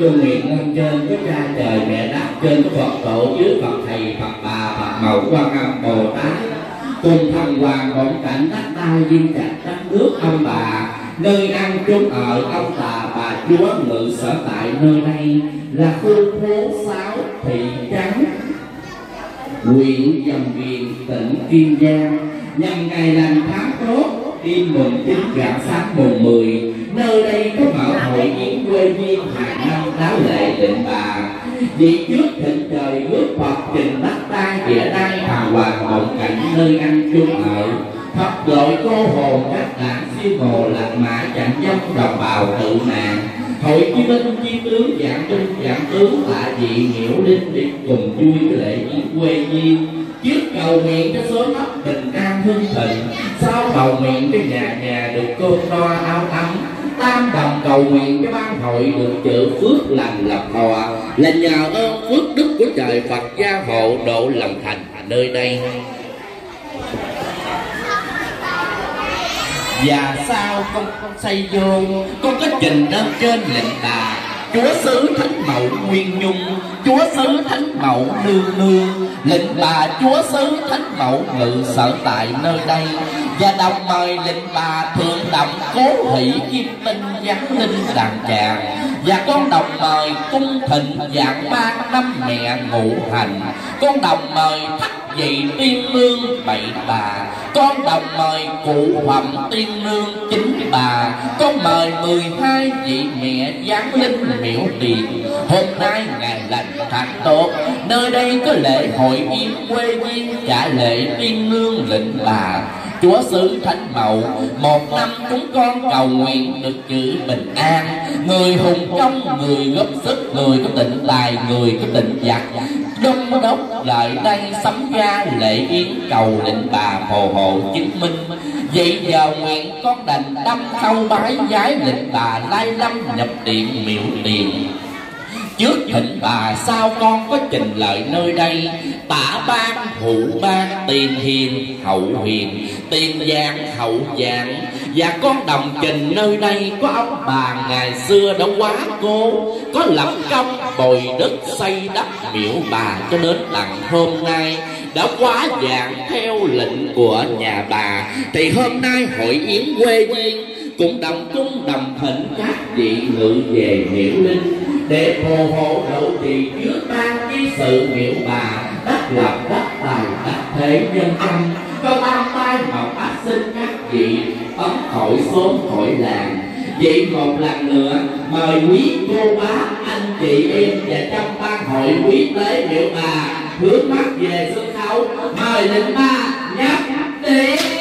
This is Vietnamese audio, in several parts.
tu nguyện lên trên với cha trời mẹ đất Trên Phật tổ dưới Phật thầy, Phật bà, Phật mẫu quan âm Bồ Tát. Cùng thần hoàng bổn cảnh đất đai viên trạch đất nước ông bà. Nơi ăn chốn ở, ông bà bà chúa ngự sở tại nơi đây Là khu phố sáu thị trấn. Huyện Dòng điền tỉnh Kiên Giang dạng trung dạng tướng tạ dị nhiễu linh đi cùng vui lệ lễ quê duyên trước cầu nguyện cho số ấp bình an hương thịnh sau cầu nguyện cho nhà nhà được cơm no áo ấm tam đồng cầu nguyện cho ban hội được chữ phước lành lập hòa là nhờ ơn phước đức của trời Phật gia hộ độ lòng thành nơi đây. Và sao con, con xây vô con có trình đơn trên lệnh bà chúa sứ thánh mẫu nguyên nhung, chúa sứ thánh mẫu nương nương, lệnh bà chúa sứ thánh mẫu ngự sở tại nơi đây và đồng mời lệnh bà thượng động cố hỷ kim tinh giáng linh đàn tràng và con đồng mời cung thịnh dạng ba năm mẹ ngũ hành. Con đồng mời thất vị tiên nương bảy bà. Con đồng mời cụ phẩm tiên nương chính bà. Con mời mười hai vị mẹ giáng linh miễu tiền. Hôm nay ngày lành tháng tốt, nơi đây có lễ hội yên quê viên trả lễ tiên nương lệnh bà. Chúa xứ Thánh Mậu Một năm chúng con cầu nguyện được chữ bình an. Người hùng công, người góp sức Người có tịnh tài, người có tịnh giặc. Đông đốc lại đây sắm ra lễ yến cầu định bà phù hộ chứng minh. Vậy giờ nguyện con đành đâm thâu bái giái định bà lai lâm nhập điện miệu tiền Trước thịnh bà sao con có trình lợi nơi đây? Tả ban hữu ban, tiền hiền hậu hiền, Tiền vàng hậu vàng. Và con đồng trình nơi đây Có ông bà ngày xưa đã quá cố. Có lập công bồi đất xây đắp miễu bà cho đến tận hôm nay. Đã quá dạng theo lệnh của nhà bà. Thì hôm nay hội yến quê duyên cũng đồng chung đồng thịnh các vị ngự về hiểu linh. Để phù hộ độ trì trước ban cái sự hiểu bà, đất lập, đất tài, đất thế nhân tâm. Có tam tai học ác sinh các vị ấm khỏi xóm khỏi làng. Vậy một lần nữa, mời quý cô bác anh chị em và trong ban hội quý tế hiệu bà, hướng mắt về sân khấu. Mời lệnh ba, nhắc tiếng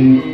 Đường đầu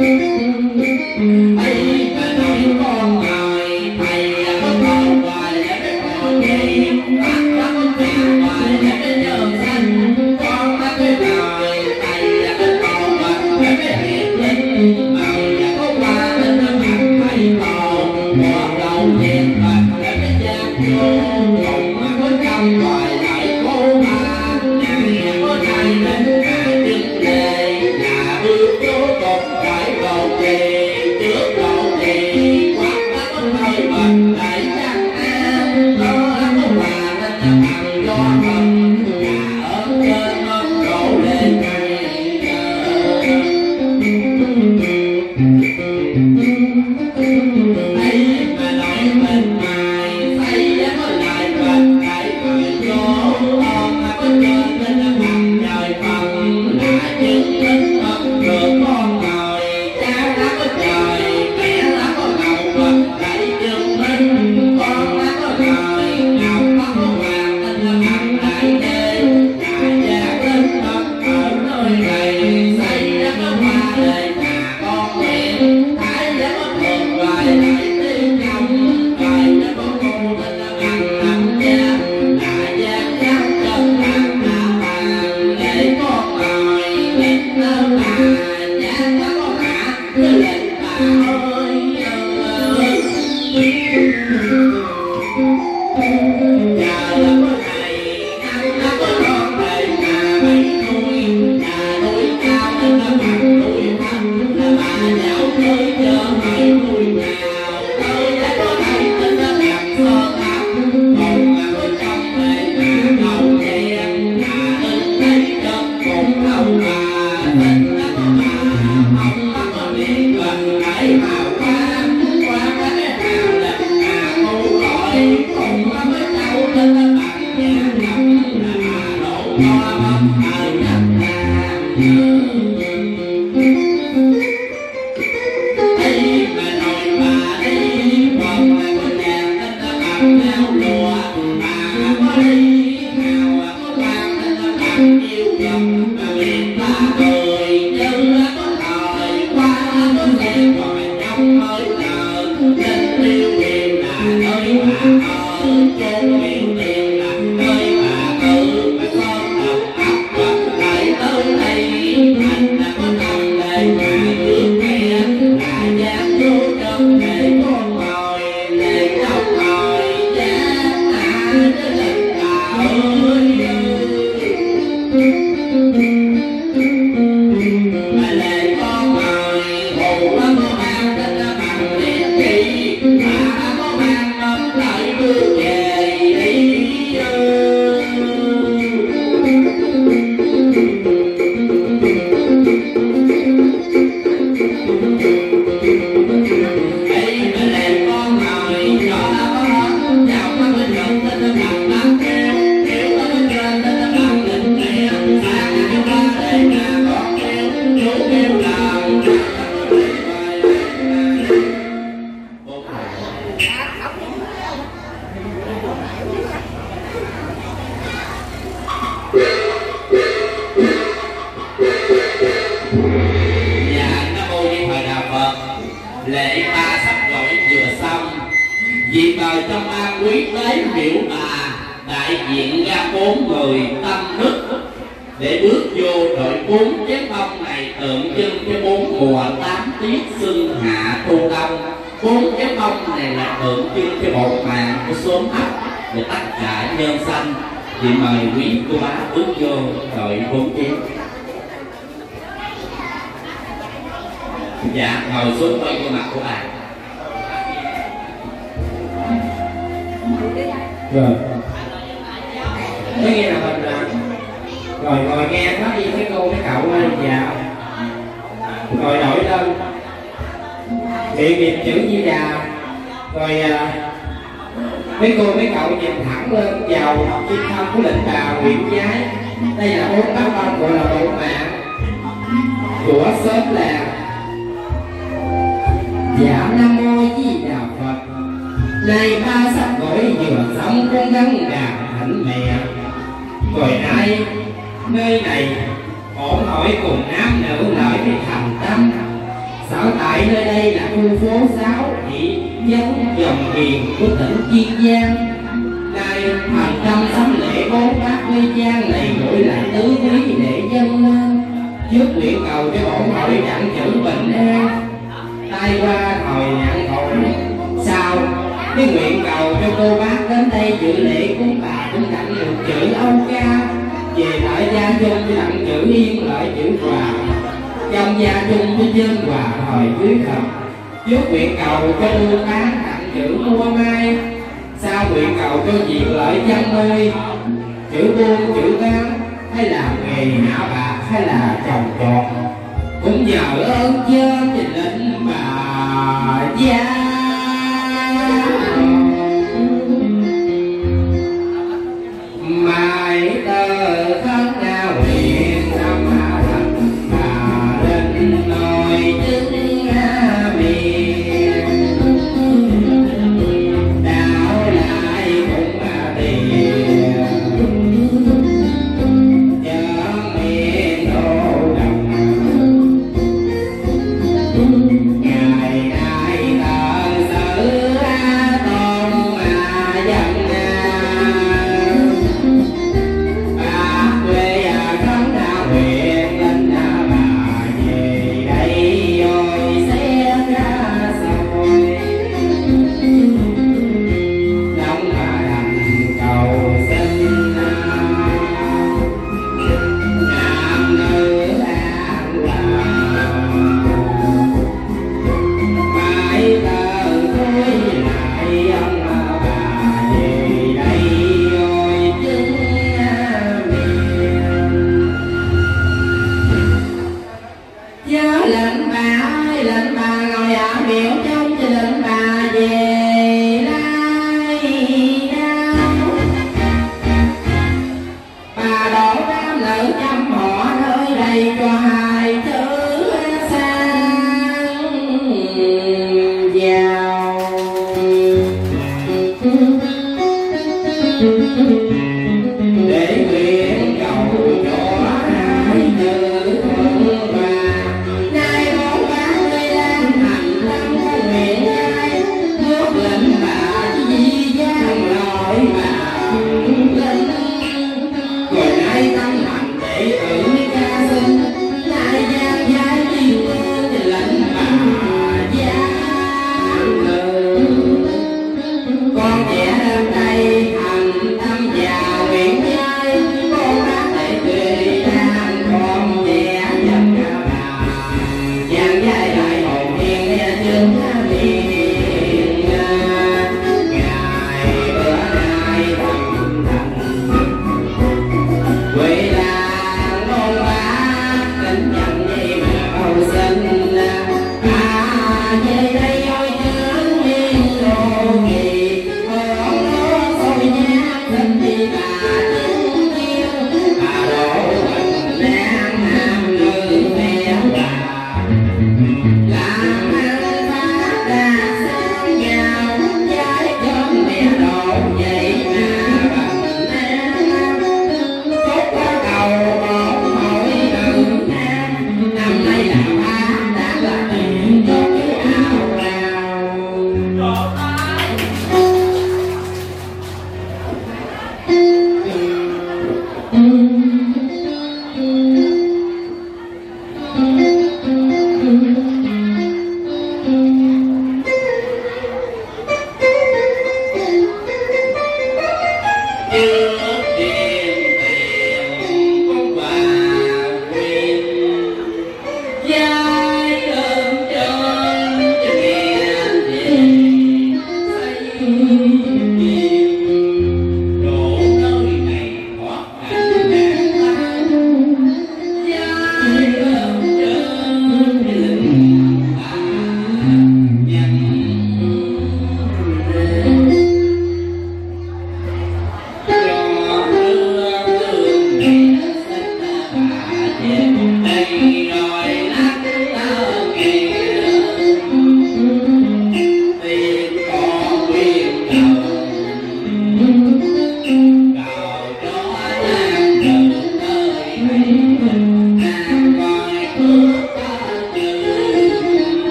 bốn xong đàn gắn hạnh mẹ. Rồi nay, nơi này ổn hỏi cùng nam nữ lợi với thành tâm. Sở tại nơi đây là khu phố sáu thị dân dòng hiền của tỉnh kiên giang. Nay, thành tâm sắm lễ bốn bát quy trang này gửi lại tứ quý để dân lên trước nguyện cầu cho ổn hỏi đặng chữ bình an. Tay qua hồi nạn khổ với nguyện cầu cho cô bác đến đây dự lễ cúng bà cũng đặng được chữ âu ca. Về lại gia chung với đặng chữ yên lại chữ hòa trong gia chung với dân hòa hồi quý hợp trước nguyện cầu cho buôn bán đặng chữ mua mai. Sao nguyện cầu cho việc lợi dân ơi? Chữ buôn, chữ bán, hay là nghề hạ bạc hay là trồng trọt? Cũng nhờ ơn trên thì lệnh bà gia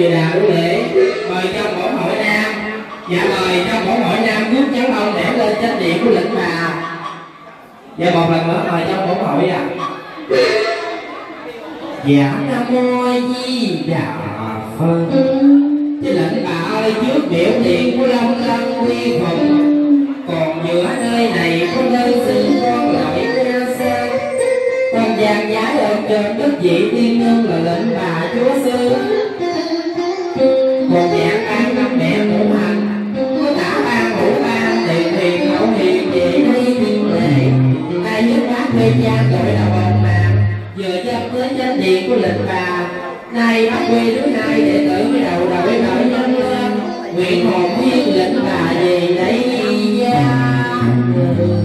về đà buổi lễ mời cho bổn hội nam. Dạ mời cho bổn hội nam rước cháu ông để lên chánh điện của lĩnh bà. Dạ một lần nữa mời cho bổn hội ạ. À. dạ nam mô di đà phật. Chứ lĩnh bà ơi, trước biểu điện của long lăng quy phụng còn giữa nơi này có nơi xin con lại ra xa. Con gian giá ơn trời đức vị tiên nhân là lệnh bà chúa sư. nguyên gian tội đầu hồng mạng vừa chấp với chánh điện của lệnh bà nay bắt quy đứa hai để tử với đầu đầu với nổi nhân lên nguyện hồn viên lệnh bà về đây. gia